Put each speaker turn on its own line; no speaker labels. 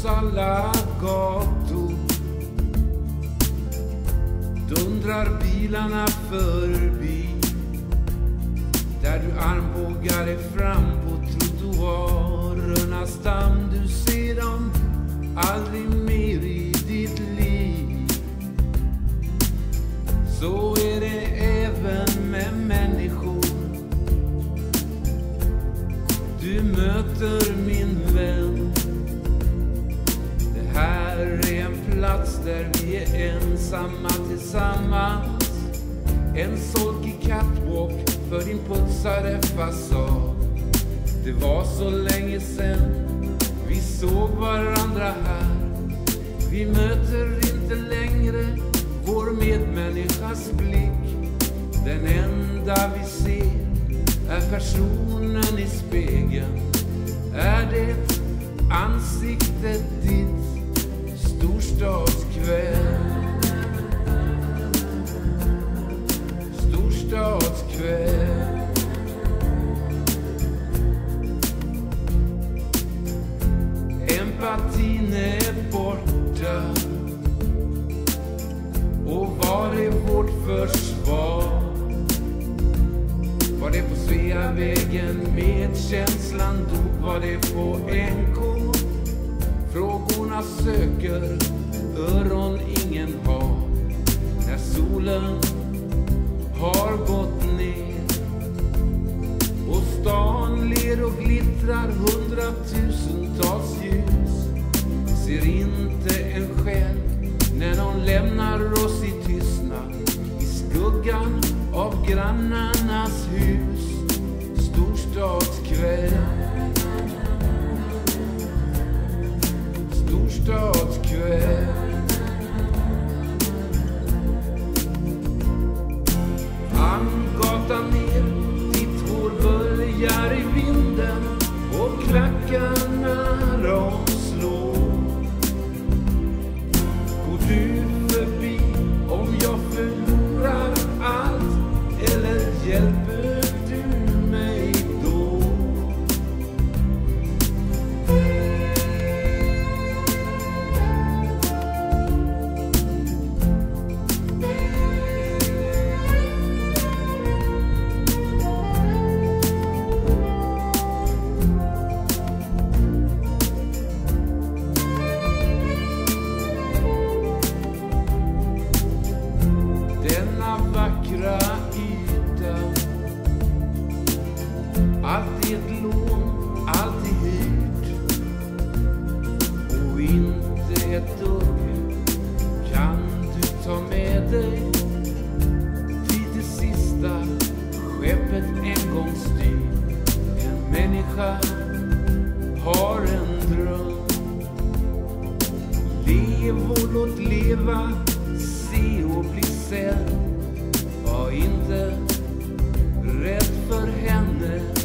Stockholms alla gator. Dundrar bilarna förbi Där du armbågar dig fram på trottoarernas damm Du ser dem aldrig mer i ditt liv. Så är det även med människor. Du möter mer plats där vi är ensamma tillsammans. En solkig catwalk för din putsade fasad. Det var så länge sen vi såg varandra här. Vi möter inte längre vår medmänniskas blick. Den enda vi ser är personen i spegeln. Är det ansiktet ditt storstadskväll? Storstadskväll. Empatin är borta. Och var är vårt försvar? Var det på Sveavägen medkänslan dog? Var det på NK? Frågorna söker öron ingen har. När solen har gått ner och stan ler och glittrar hundratusentals ljus ser inte en själ när de lämnar oss i tystnad i skuggan av grannarnas skeppet en människa har en dröm. Lev och låt leva, se och bli sedd. Var inte rädd för henne.